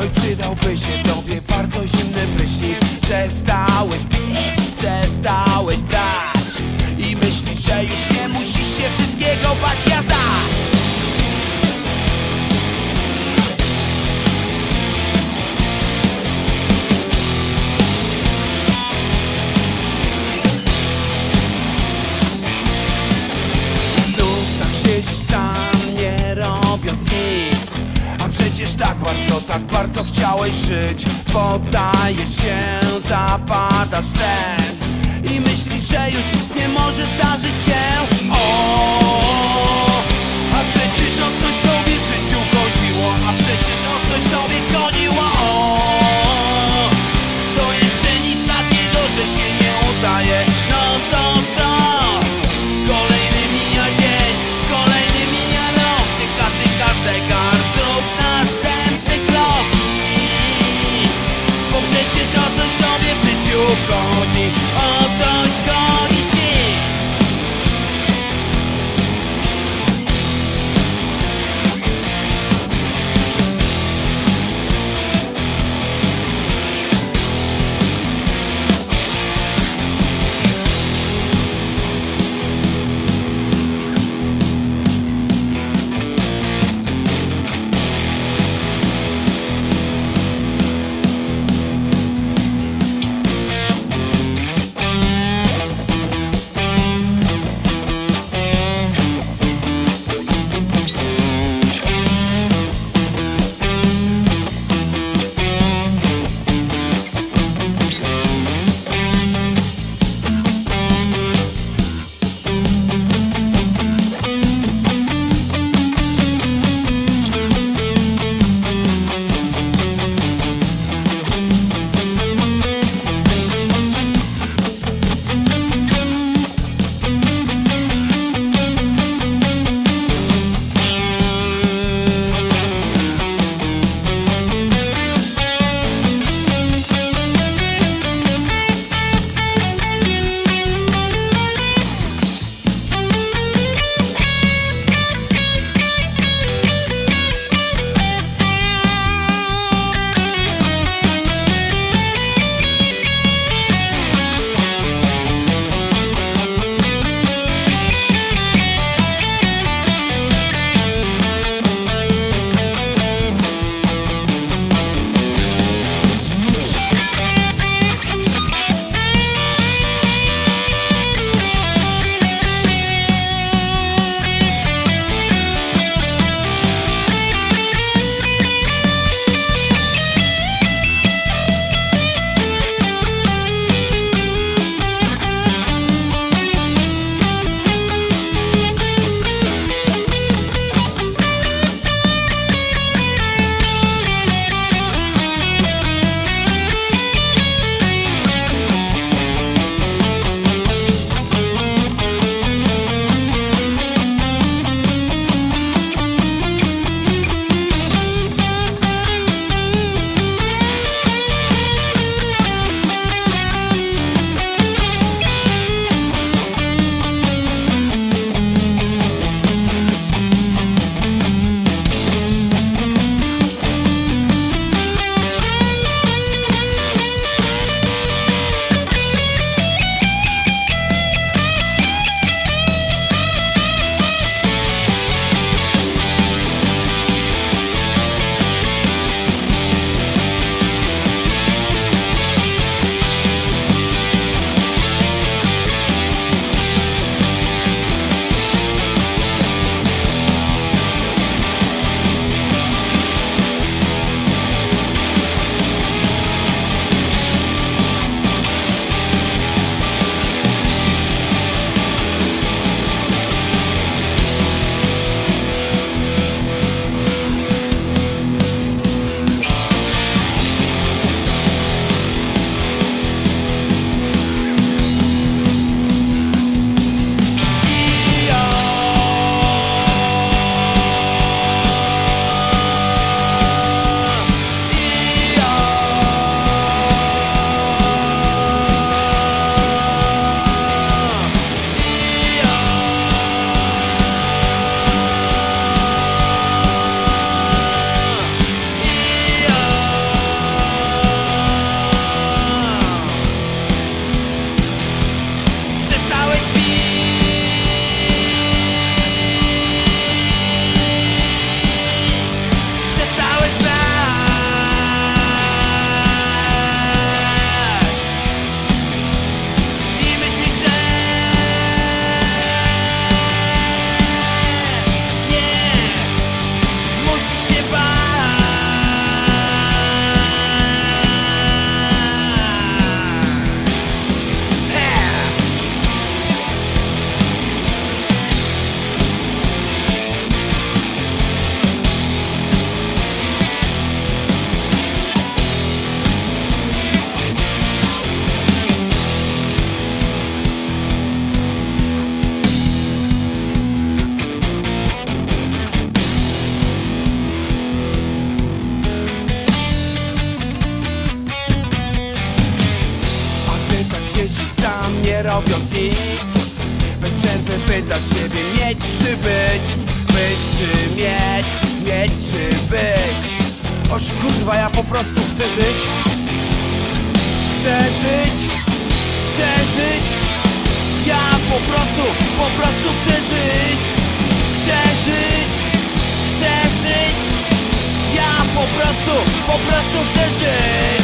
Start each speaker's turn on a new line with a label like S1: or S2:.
S1: Oj, przydałby się tobie bardzo zimny prysznic. Przestałeś pić, przestałeś brać. I myślisz, że już nie musisz się wszystkiego bać Jazda! Znów tak siedzisz sam, przecież tak bardzo, tak bardzo chciałeś żyć. Poddajesz się, zapadasz sen. I myślisz, że już nic nie może zdarzyć się wypytasz siebie mieć czy być? Być czy mieć, mieć czy być? Oż kurwa ja po prostu chcę żyć. Chcę żyć, chcę żyć. Ja po prostu, po prostu chcę żyć. Chcę żyć, chcę żyć. Ja po prostu, po prostu chcę żyć